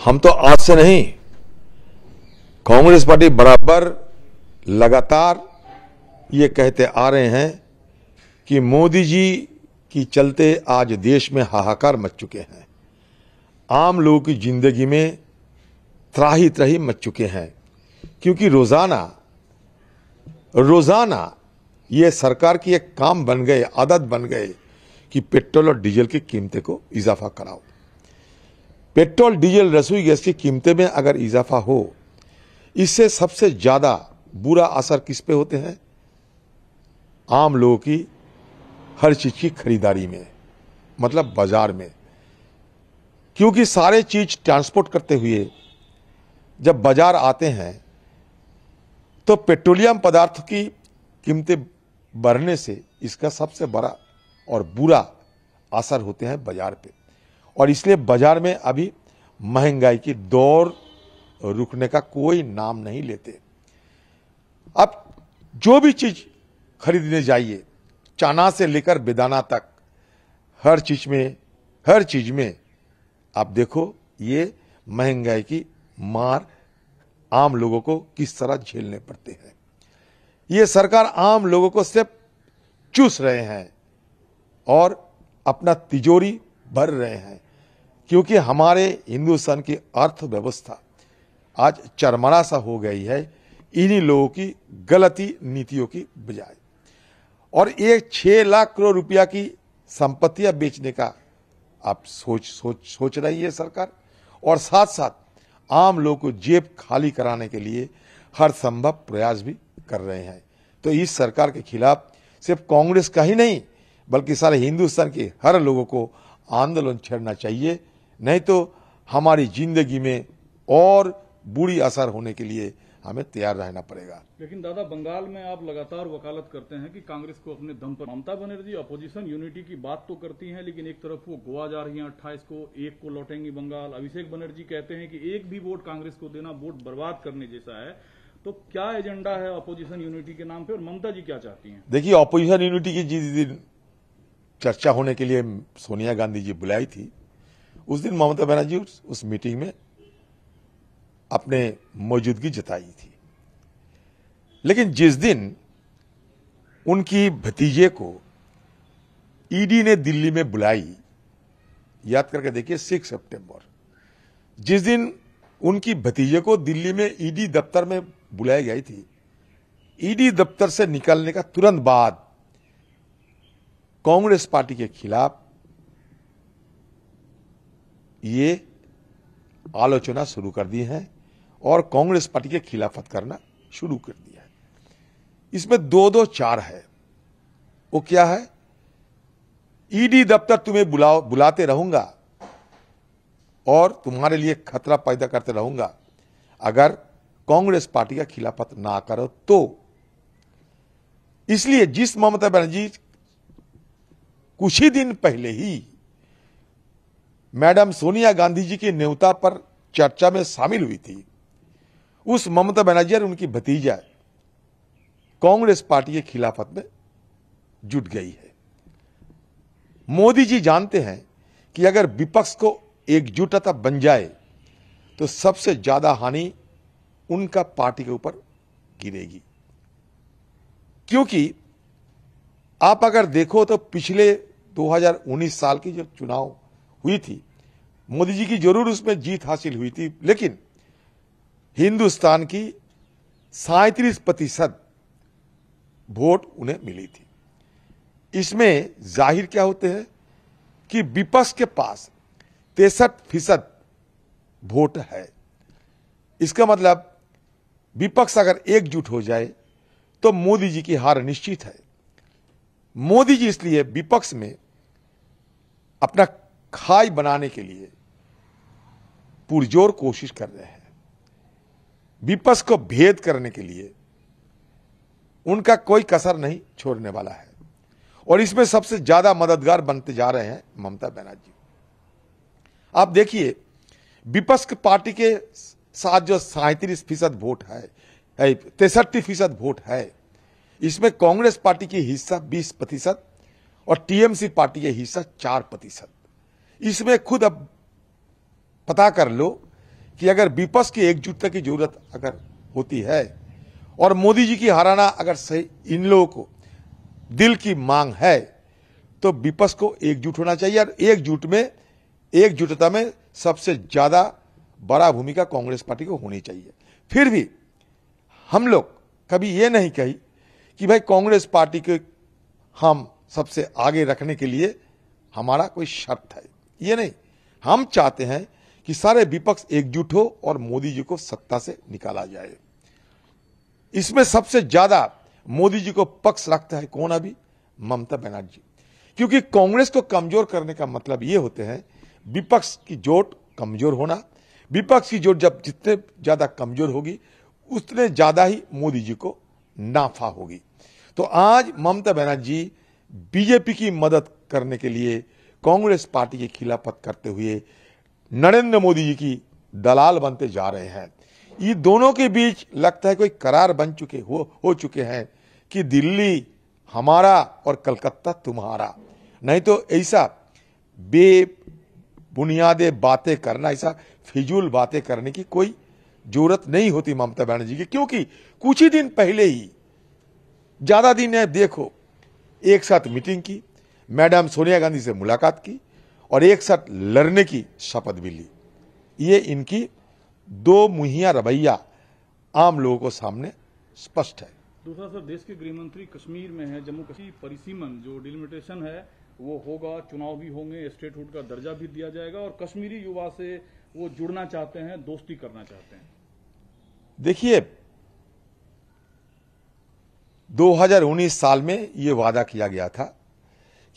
हम तो आज से नहीं। कांग्रेस पार्टी बराबर लगातार ये कहते आ रहे हैं कि मोदी जी की चलते आज देश में हाहाकार मच चुके हैं। आम लोगों की ज़िंदगी में त्राही त्राही मच चुके हैं। क्योंकि रोज़ाना रोज़ाना ये सरकार की एक काम बन गए, आदत बन गए कि पेट्रोल और डीजल की कीमतें को इजाफा कराओ। पेट्रोल, डीजल, रसोई गैस की कीमतें में अगर इजाफा हो, इससे सबसे ज़्यादा बुरा असर किस पे होते हैं? आम लोगों की हर चीज़ की खरीदारी में मतलब बाज़ार में। क्योंकि सारे चीज़ ट्रांसपोर्ट करते हुए जब बाज़ार आते हैं तो पेट्रोलियम पदार्थ की कीमतें बढ़ने से इसका सबसे बड़ा और बुरा असर होते हैं बाज़ार पे। और इसलिए बाज़ार में अभी महँगाई की दौर रुकने का कोई नाम नहीं लेते। अब जो भी चीज़ खरीदने जाइए, चाना से लेकर बेदाना तक, हर चीज़ में, हर चीज़ में, आप देखो ये महँगाई की मार आम लोगों को किस तरह झेलने पड़ते हैं। ये सरकार आम लोगों को सिर्फ़ चूस रहे हैं और अपना तिजोरी भर रहे हैं, क्योंकि हमारे हिंदुस्तान की अर्थव्यवस्था आज चरमरा सा हो गई है इन्हीं लोगों की गलती नीतियों की बजाय। और एक छह लाख करोड़ रुपया की संपत्तियाँ बेचने का आप सोच सोच सोच रही है सरकार। और साथ साथ आम लोगों को जेब खाली कराने के लिए हर संभव प्रयास भी कर रहे हैं। तो इस सरकार के खिलाफ सिर्फ़ कांग्रेस का ही नहीं, बल्कि सारे हिंदुस्तान के हर लोगों को आंदोलन छेड़ना चाहिए नहीं तो हमारी ज़िंदगी में और बुरी असर होने के लिए हमें तैयार रहना पड़ेगा। लेकिन दादा बंगाल में आप लगातार वकालत करते हैं कि कांग्रेस को अपने दम पर ममता बनर्जी अपोजिशन यूनिटी की बात तो करती हैं लेकिन एक तरफ़ वो गोवा जा रही हैं अट्ठाईस को एक को लौटेंगी बंगाल। अभिषेक बनर्जी कहते हैं कि एक भी वोट कांग्रेस को देना वोट बर्बाद करने जैसा है तो क्या एजेंडा है अपोजिशन यूनिटी के नाम पे और ममता जी क्या चाहती हैं? देखिए अपोजिशन यूनिटी की जिस दिन चर्चा होने के लिए सोनिया गांधी जी बुलाई थी। उस दिन ममता बनर्जी उस, उस मीटिंग में अपने मौजूदगी जताई थी। लेकिन जिस दिन उनकी भतीजे को ईडी ने दिल्ली में बुलाई याद करके देखिए सिक्स सितंबर जिस दिन उनकी भतीजे को दिल्ली में ईडी दफ्तर में बुलाई गई थी ईडी दफ्तर से निकलने का तुरंत बाद कांग्रेस पार्टी के खिलाफ ये आलोचना शुरू कर दी है और कांग्रेस पार्टी के खिलाफत करना शुरू कर दिया है। इसमें दो दो चार है। वो क्या है? ईडी दफ्तर तुम्हें बुलाओ, बुलाते रहूँगा और तुम्हारे लिए खतरा पैदा करते रहूँगा। अगर कांग्रेस पार्टी का खिलाफत ना करो तो। इसलिए जिस ममता बनर्जी कुछ ही दिन पहले ही मैडम सोनिया गांधी जी की न्योता पर चर्चा में शामिल हुई थी। उस ममता बनर्जी और उनकी भतीजा कांग्रेस पार्टी के खिलाफत में जुट गई है। मोदी जी जानते हैं कि अगर विपक्ष को एकजुटता बन जाए तो सबसे ज़्यादा हानि उनका पार्टी के ऊपर गिरेगी। क्योंकि आप अगर देखो तो पिछले 2019 साल की जो चुनाव हुई थी, मोदी जी की ज़रूर उसमें जीत हासिल हुई थी, लेकिन हिंदुस्तान की सैतीस प्रतिशत वोट उन्हें मिली थी। इसमें ज़ाहिर क्या होते हैं कि विपक्ष के पास तिरसठ फ़ीसद वोट है। इसका मतलब विपक्ष अगर एकजुट हो जाए तो मोदी जी की हार निश्चित है। मोदी जी इसलिए विपक्ष में अपना खाई बनाने के लिए पुरजोर कोशिश कर रहे हैं। विपक्ष को भेद करने के लिए उनका कोई कसर नहीं छोड़ने वाला है। और इसमें सबसे ज़्यादा मददगार बनते जा रहे हैं ममता बनर्जी। आप देखिए, विपक्ष पार्टी के साथ जो सैतीस फ़ीसद वोट है, तिरसठी फ़ीसद वोट है इसमें कांग्रेस पार्टी की हिस्सा 20 प्रतिशत और टीएमसी पार्टी का हिस्सा 4 प्रतिशत। इसमें खुद अब पता कर लो कि अगर विपक्ष की एकजुटता की ज़रूरत अगर होती है और मोदी जी की हराना अगर सही इन लोगों को दिल की मांग है तो विपक्ष को एकजुट होना चाहिए और एकजुट में, एकजुटता में सबसे ज़्यादा बड़ा भूमिका कांग्रेस पार्टी को होनी चाहिए। फिर भी हम लोग कभी ये नहीं कही कि भाई कांग्रेस पार्टी के हम सबसे आगे रखने के लिए हमारा कोई शर्त है। ये नहीं, हम चाहते हैं कि सारे विपक्ष एकजुट हो और मोदी जी को सत्ता से निकाला जाए। इसमें सबसे ज़्यादा मोदी जी को पक्ष रखता है कौन अभी? ममता बनर्जी। क्योंकि कांग्रेस को कमज़ोर करने का मतलब ये होते हैं, विपक्ष की जोट कमज़ोर होना। विपक्ष की जोट जब जितने ज़्यादा कमज़ोर होगी, उतने ज़्यादा ही मोदी जी को नाफा होगी। तो आज ममता बनर्जी बीजेपी की मदद करने के लिए कांग्रेस पार्टी के खिलाफत करते हुए नरेंद्र मोदी जी की दलाल बनते जा रहे हैं। ये दोनों के बीच लगता है कोई करार बन चुके, हो हो चुके हैं कि दिल्ली हमारा और कलकत्ता तुम्हारा। नहीं तो ऐसा बे बुनियादे बातें करना, ऐसा फिजूल बातें करने की कोई ज़रूरत नहीं होती ममता बनर्जी की, क्योंकि कुछ ही दिन पहले ही, ज़्यादा दिन है, देखो, एक साथ मीटिंग की, मैडम सोनिया गांधी से मुलाकात की, और एक साथ लड़ने की शपथ भी ली। ये इनकी दो मुहिया रवैया आम लोगों को सामने स्पष्ट है। दूसरा सर, देश के गृह मंत्री कश्मीर में है, जम्मू कश्मीर परिसीमन, जो डिलिमिटेशन है, वो होगा, चुनाव भी होंगे, स्टेटहुड का दर्जा भी दिया जाएगा, और कश्मीरी युवा से वो जुड़ना चाहते हैं, दोस्ती करना चाहते हैं। देखिए 2019 साल में ये वादा किया गया था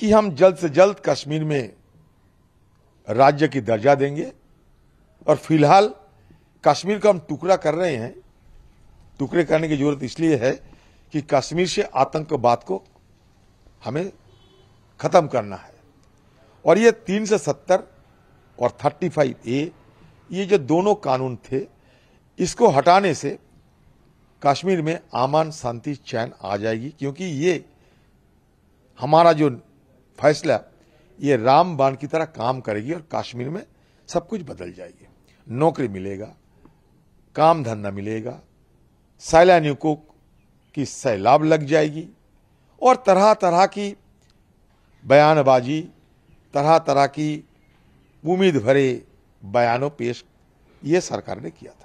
कि हम जल्द से जल्द कश्मीर में राज्य की दर्जा देंगे और फ़िलहाल कश्मीर को हम टुकड़ा कर रहे हैं। टुकड़े करने की ज़रूरत इसलिए है कि कश्मीर से आतंकवाद को हमें खत्म करना है। और ये तीन से सत्तर और थर्टी फाइव ए, ये जो दोनों कानून थे इसको हटाने से कश्मीर में आमान शांति चैन आ जाएगी, क्योंकि ये हमारा जो फैसला, ये राम बाण की तरह काम करेगी और कश्मीर में सब कुछ बदल जाएगी। नौकरी मिलेगा, काम धंधा मिलेगा, सैलानियों को की सैलाब लग जाएगी और तरह तरह की बयानबाजी तरह तरह की उम्मीद भरे बयानों पेश ये सरकार ने किया था।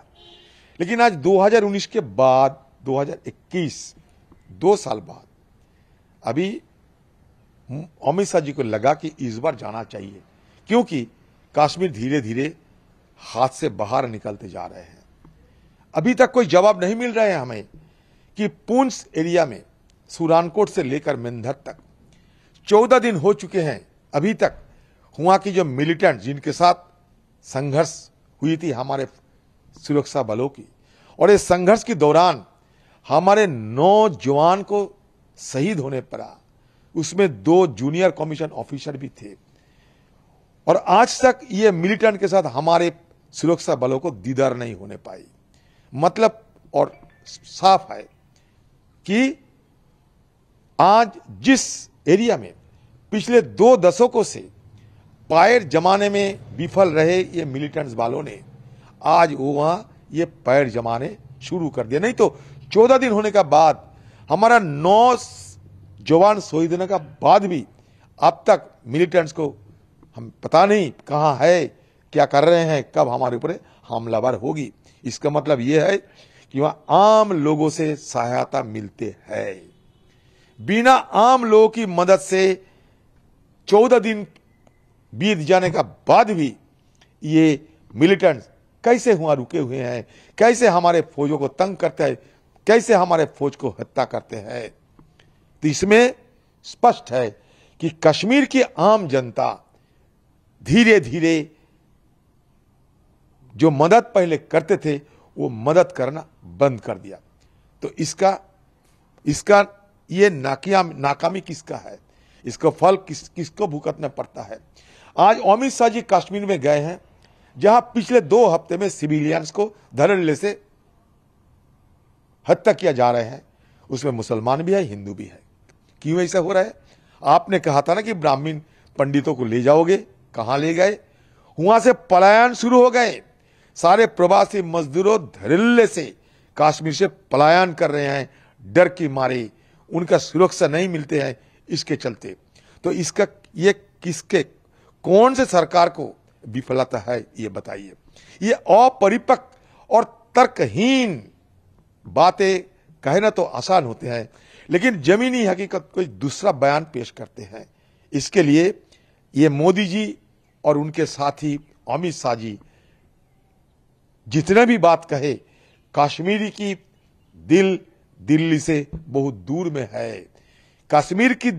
लेकिन आज 2019 के बाद 2021 दो साल बाद, अभी अमित शाह जी को लगा कि इस बार जाना चाहिए, क्योंकि कश्मीर धीरे धीरे हाथ से बाहर निकलते जा रहे हैं। अभी तक कोई जवाब नहीं मिल रहा है हमें कि पुंछ एरिया में, सुरानकोट से लेकर मेंधर तक, चौदह दिन हो चुके हैं, अभी तक वहाँ की जो मिलिटेंट जिनके साथ संघर्ष हुई थी हमारे सुरक्षा बलों की। और इस संघर्ष के दौरान हमारे नौ जवान को शहीद होने पड़ा। उसमें दो जूनियर कमीशन ऑफिसर भी थे। और आज तक ये मिलिटेंट के साथ हमारे सुरक्षा बलों को दीदार नहीं होने पाई। मतलब और साफ़ है कि आज जिस एरिया में पिछले दो दशकों से पायर जमाने में विफल रहे ये मिलिटेंट्स वालों ने आज वो वहाँ ये पैर जमाने शुरू कर दिया नहीं तो चौदह दिन होने का बाद हमारा नौ जवान शहीद होने का बाद भी अब तक मिलिटेंट्स को हम पता नहीं कहाँ है, क्या कर रहे हैं, कब हमारे ऊपर हमलावर होगी। इसका मतलब यह है कि वहाँ आम लोगों से सहायता मिलते हैं। बिना आम लोगों की मदद से चौदह दिन बीत जाने का बाद भी ये मिलिटेंट कैसे हुआ रुके हुए हैं? कैसे हमारे फौजों को तंग करते हैं? कैसे हमारे फौज को हत्या करते हैं? तो इसमें स्पष्ट है कि कश्मीर की आम जनता धीरे धीरे जो मदद पहले करते थे, वो मदद करना बंद कर दिया। तो इसका इसका ये नाकिया, नाकामी किसका है? इसका फल किस, किसको भुगतना पड़ता है? आज अमित शाह जी कश्मीर में गए हैं। जहाँ पिछले दो हफ़्ते में सिविलियंस को धड़ल्ले से हत्या किया जा रहे हैं, उसमें मुसलमान भी है, हिंदू भी है। क्यों ऐसा हो रहा है? आपने कहा था ना कि ब्राह्मीण पंडितों को ले जाओगे, कहाँ ले गए? वहाँ से पलायन शुरू हो गए। सारे प्रवासी मजदूरों धरिल्ले से कश्मीर से पलायन कर रहे हैं, डर की मारे। उनका सुरक्षा नहीं मिलते हैं इसके चलते। तो इसका ये किसके, कौन से सरकार को विफलता है, ये बताइए। ये अपरिपक्व और तर्कहीन बातें कहना तो आसान होते हैं, लेकिन जमीनी हकीकत कोई दूसरा बयान पेश करते हैं। इसके लिए ये मोदी जी और उनके साथी अमित शाह जी, जितने भी बात कहे, कश्मीरी की दिल दिल्ली से बहुत दूर में है। कश्मीर की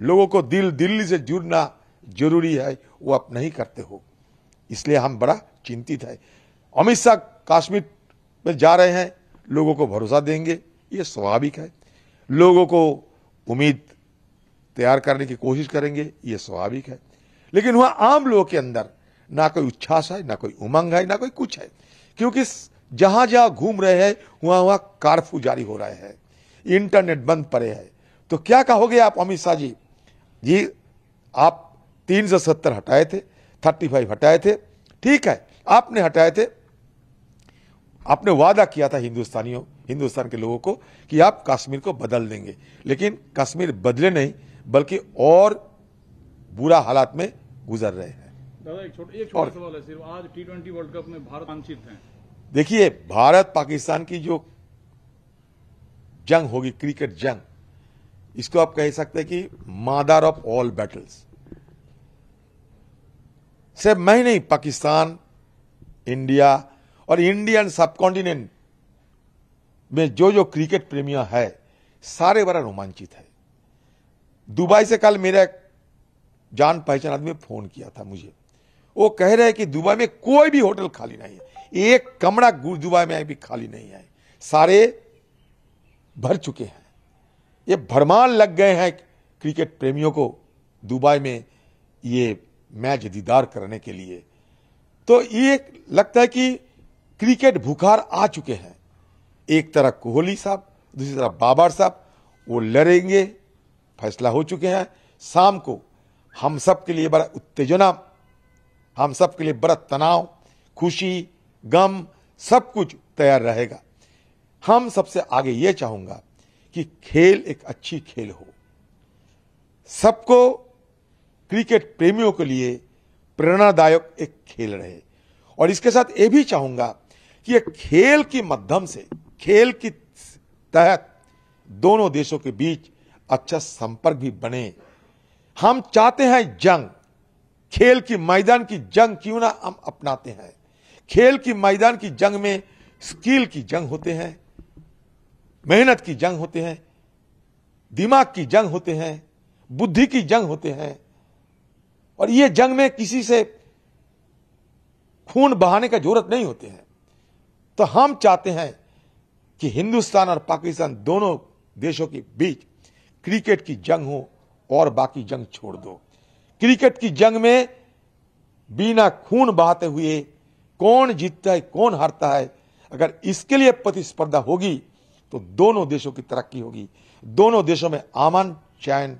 लोगों को दिल दिल्ली से जुड़ना ज़रूरी है, वो आप नहीं करते हो। इसलिए हम बड़ा चिंतित है। अमित शाह काश्मीर में जा रहे हैं, लोगों को भरोसा देंगे, ये स्वाभाविक है। लोगों को उम्मीद तैयार करने की कोशिश करेंगे, ये स्वाभाविक है। लेकिन वहाँ आम लोगों के अंदर ना कोई उच्छ्वास है, ना कोई उमंग है, ना कोई कुछ है। क्योंकि जहाँ जहाँ घूम रहे हैं, वहाँ वहाँ कारफू जारी हो रहे हैं, इंटरनेट बंद पड़े है। तो क्या कहोगे आप अमित शाह जी? जी, आप तीन सौ सत्तर हटाए थे थर्टी फाइव हटाए थे। ठीक है आपने हटाए थे। आपने वादा किया था हिंदुस्तानियों हिंदुस्तान के लोगों को कि आप कश्मीर को बदल देंगे। लेकिन कश्मीर बदले नहीं बल्कि और बुरा हालात में गुजर रहे हैं। दादा एक छोटा एक छोटा सवाल है सिर्फ़। आज टी ट्वेंटी वर्ल्ड कप में भारत वांछित है। देखिए भारत पाकिस्तान की जो जंग होगी क्रिकेट जंग इसको आप कह सकते हैं कि मादर ऑफ़ ऑल बैटल्स सिर्फ़ मैं नहीं, पाकिस्तान, इंडिया और इंडियन सब कॉन्टिनेंट में जो जो क्रिकेट प्रेमियाँ है, सारे बड़ा रोमांचित है। दुबई से कल मेरा जान पहचान आदमी फ़ोन किया था मुझे। वो कह रहे हैं कि दुबई में कोई भी होटल खाली नहीं है। एक कमरा दुबई में भी खाली नहीं है। सारे भर चुके हैं। ये भरमान लग गए हैं क्रिकेट प्रेमियों को दुबई में ये मैच दीदार करने के लिए। तो ये लगता है कि क्रिकेट भुखार आ चुके हैं। एक तरफ़ कोहली साहब, दूसरी तरफ़ बाबर साहब, वो लड़ेंगे, फैसला हो चुके हैं। शाम को हम सब के लिए बड़ा उत्तेजना, हम सब के लिए बड़ा तनाव, खुशी, गम, सब कुछ तैयार रहेगा। हम सबसे आगे ये चाहूँगा कि खेल एक अच्छी खेल हो। सबको क्रिकेट प्रेमियों के लिए प्रेरणादायक एक खेल रहे। और इसके साथ ये भी चाहूँगा कि एक खेल के माध्यम से, खेल के तहत दोनों देशों के बीच अच्छा संपर्क भी बने। हम चाहते हैं जंग। खेल की मैदान की जंग क्यों ना हम अपनाते हैं? खेल की मैदान की जंग में स्किल की जंग होते हैं, मेहनत की जंग होते हैं, दिमाग की जंग होते हैं, बुद्धि की जंग होते हैं और ये जंग में किसी से खून बहाने का ज़रूरत नहीं होते हैं। तो हम चाहते हैं कि हिंदुस्तान और पाकिस्तान दोनों देशों के बीच क्रिकेट की जंग हो और बाकी जंग छोड़ दो। क्रिकेट की जंग में बिना खून बहाते हुए कौन जीतता है, कौन हारता है, अगर इसके लिए प्रतिस्पर्धा होगी तो दोनों देशों की तरक्की होगी। दोनों देशों में आमन चैन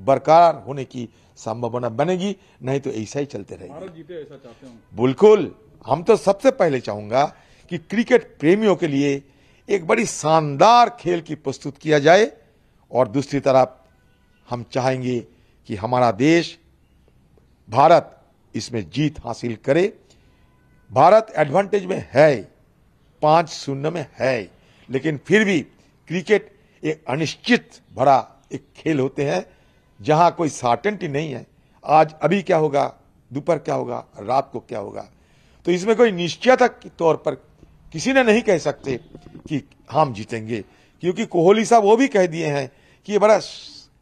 बरकरार होने की संभावना बनेगी नहीं तो ऐसा ही चलते रहेगा। भारत जीते ऐसा चाहते हैं बिल्कुल हम तो सबसे पहले चाहूँगा कि क्रिकेट प्रेमियों के लिए एक बड़ी शानदार खेल की प्रस्तुत किया जाए और दूसरी तरफ़ हम चाहेंगे कि हमारा देश भारत इसमें जीत हासिल करे। भारत एडवांटेज में है पाँच शून्य में है लेकिन फिर भी क्रिकेट एक अनिश्चित भरा एक खेल होते हैं। जहाँ कोई सर्टेनिटी नहीं है, आज अभी क्या होगा, दोपहर क्या होगा, रात को क्या होगा? तो इसमें कोई निश्चयता के तौर पर किसी ने नहीं कह सकते कि हम जीतेंगे, क्योंकि कोहली साहब वो भी कह दिए हैं कि ये बड़ा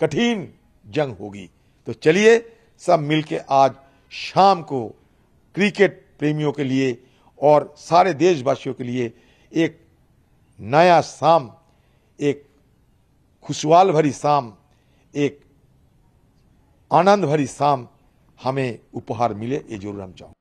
कठिन जंग होगी। तो चलिए, सब मिलके आज शाम को क्रिकेट प्रेमियों के लिए और सारे देशवासियों के लिए एक नया शाम एक खुशहाल भरी शाम एक आनंद भरी शाम हमें उपहार मिले ये ज़रूर हम चाहूँ।